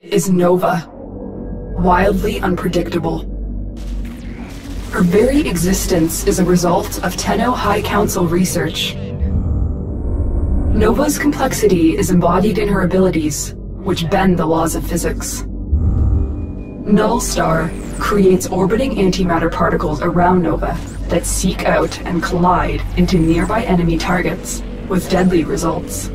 is Nova. Wildly unpredictable. Her very existence is a result of Tenno High Council research. Nova's complexity is embodied in her abilities, which bend the laws of physics. Null Star creates orbiting antimatter particles around Nova that seek out and collide into nearby enemy targets, with deadly results.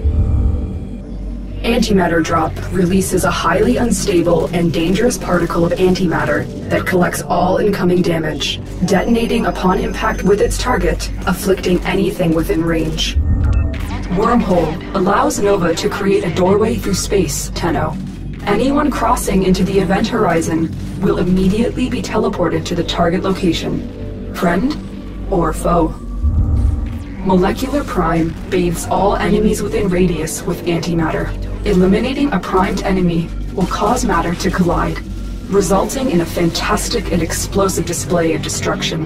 Antimatter Drop releases a highly unstable and dangerous particle of antimatter that collects all incoming damage, detonating upon impact with its target, afflicting anything within range. Wormhole allows Nova to create a doorway through space, Tenno, Anyone crossing into the event horizon will immediately be teleported to the target location, friend or foe. Molecular Prime bathes all enemies within radius with antimatter. Eliminating a primed enemy will cause matter to collide, resulting in a fantastic and explosive display of destruction.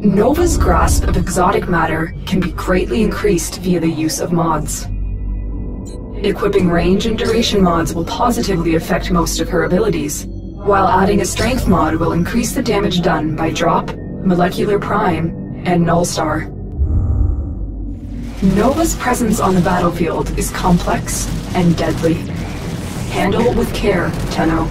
Nova's grasp of exotic matter can be greatly increased via the use of mods. Equipping range and duration mods will positively affect most of her abilities, while adding a strength mod will increase the damage done by Drop, Molecular Prime, and Nullstar. Nova's presence on the battlefield is complex and deadly. Handle with care, Tenno.